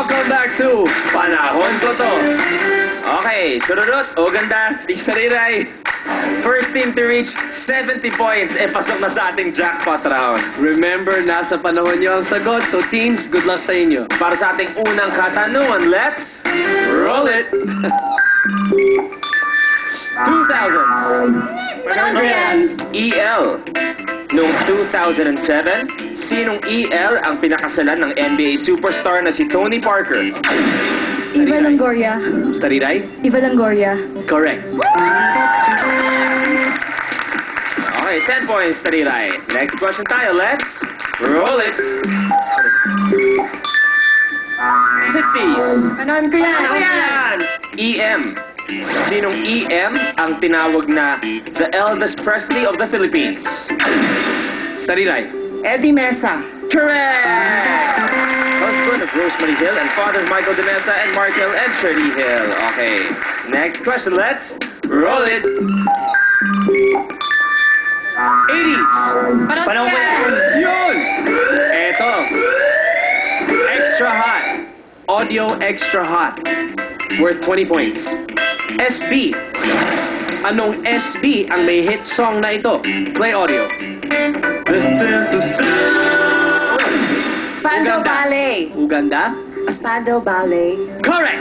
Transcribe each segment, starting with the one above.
welcome back to Panahon ko to. Okay, sururot, o ganda, tigsariray. First team to reach 70 points, e pasok na sa ating jackpot round. Remember, nasa panahon niyo ang sagot. So teams, good luck sa inyo. Para sa ating unang katanungan, let's roll it! 2,000. Ano yan? EL. Noong 2007, sinong EL ang pinakasalan ng NBA superstar na si Tony Parker? Eva Longoria. Tariray? Eva Longoria. Correct. Okay, 10 points, Tariray. Next question tayo, let's roll it. 50. Ano yan? Ano yan? EM. Sinong EM ang tinawag na the Elvis Presley of the Philippines? Tariray. Eddie Mesa. Correct! Husband of Rosemary Hill and father of Michael De Mesa and Markel and Shirley Hill. Okay. Next question, let's roll it. 80. Panahon ko. Yun! Eto. Extra hot. Audio extra hot. Worth 20 points. SB. Anong SB ang may hit song na ito? Play audio. This is the Spandau Uganda. Ballet. Uganda? Spandau Ballet. Correct!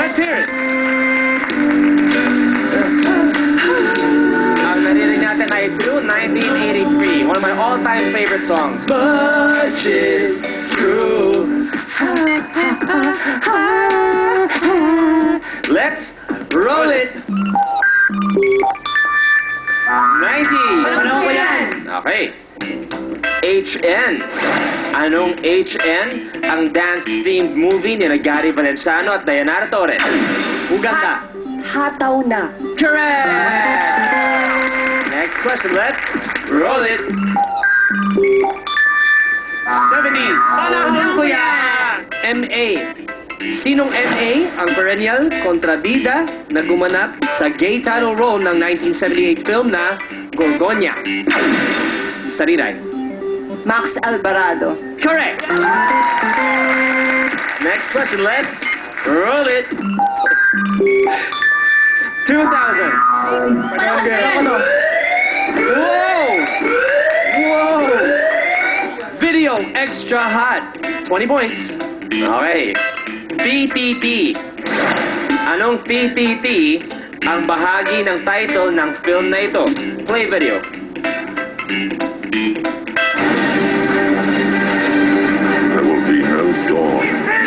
Let's hear it. Ang narinig natin ay 1983. One of my all-time favorite songs. Much is true. Let's roll it. 90. Panahon ko yan. Okay. HN. Anong HN ang dance-themed movie ni Gary Valenciano at Dayanara Torres? Uganda. Hataw na. Correct! Next question, let's roll it. 70. Panahon ko yan! MA. Sinong MA ang perennial kontrabida na gumanap sa gay title role ng 1978 film na Gorgonya? Tariray. Max Alvarado. Correct! Next question, let's roll it. 2,000. Panahon ko yan. Whoa! Whoa! Video extra hot. 20 points. Okay. PTT. Anong PTT ang bahagi ng title ng film na ito? Play video. There will be no dawn men.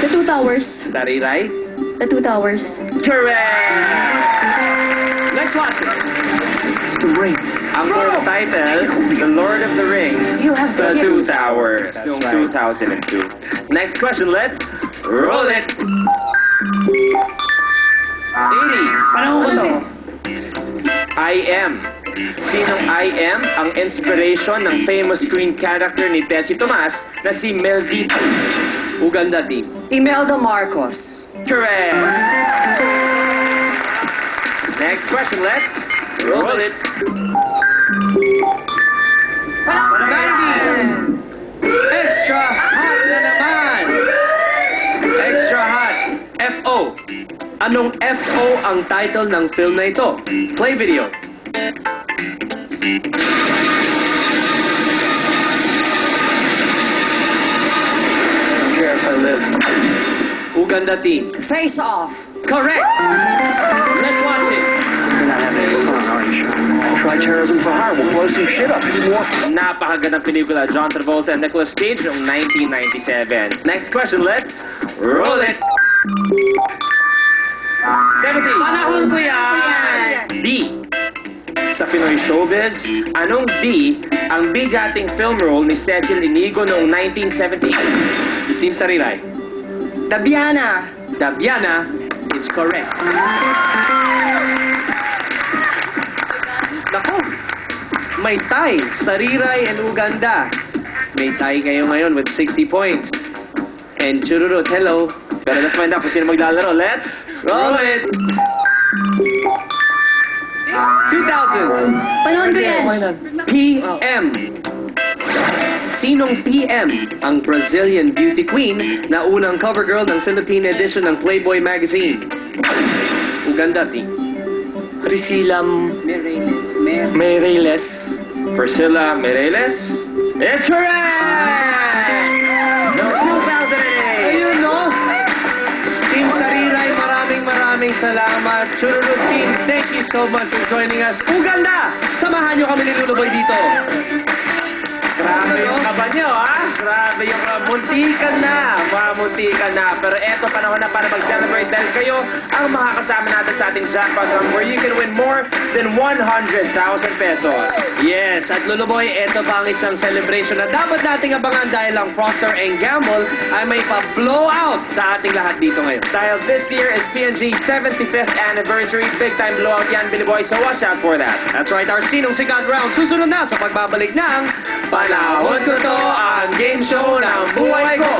The Two Towers. Tariray? The Two Towers. Correct! Let's watch it. The ring. Ang full title, The Lord of the Rings, You have The to Two Towers, right. 2002. Next question, let's roll it. 80. Panahon ko to. I am. Sinong I am ang inspiration ng famous screen character ni Tessie Tomas na si Melvito? Uganda team. Imelda Marcos. Correct! Next question, let's roll it. Anong FO ang title ng film na ito? Play video. Uganda team. Face Off. Correct! Let's watch it. Try terrorism for hire. We'll blow some shit up. Napakagandang pelikula, John Travolta and Nicolas Cage noong 1997. Next question, let's roll it. 70. Panahon ko yan. D. Sa Pinoy Showbiz, anong D ang bigating film role ni Cecil Inigo noong 1978? Team Sariray. Dabiana. Dabiana is correct. Nako, may tie. Sariray and Uganda. May tie kayo ngayon with 60 points. And Chururut, hello. Pero let's find out kung sino maglalaro. Let's roll it. 2,000. Panahon ko yan. PM. Sinong PM ang Brazilian beauty queen na unang cover girl ng Philippine edition ng Playboy magazine? Uganda, T. Priscilla Mer- Meireles. Priscilla Meireles. It's correct! Maraming salamat. Chururut team, thank you so much for joining us. Uganda! Samahan nyo kami ni Luluboy dito. Grabe yung kaba nyo, ha? Grabe yung kaba. Muntikan na. Mamuntikan na. Pero eto, panahon na para mag-celebrate dahil kayo ang makakasama natin sa ating jackpot round where you can win more than 100,000 pesos. Yes, at Luluboy, ito pa ang isang celebration na dapat nating abangan dahil ang Procter Gamble ay may pa-blowout sa ating lahat dito ngayon. Dahil this year is P&G's 75th anniversary. Big time blowout yan, Billy Boy. So watch out for that. That's right, our sinong sikat round. Susunod na sa pagbabalik ng Panahon ko to ang game show ng buhay ko.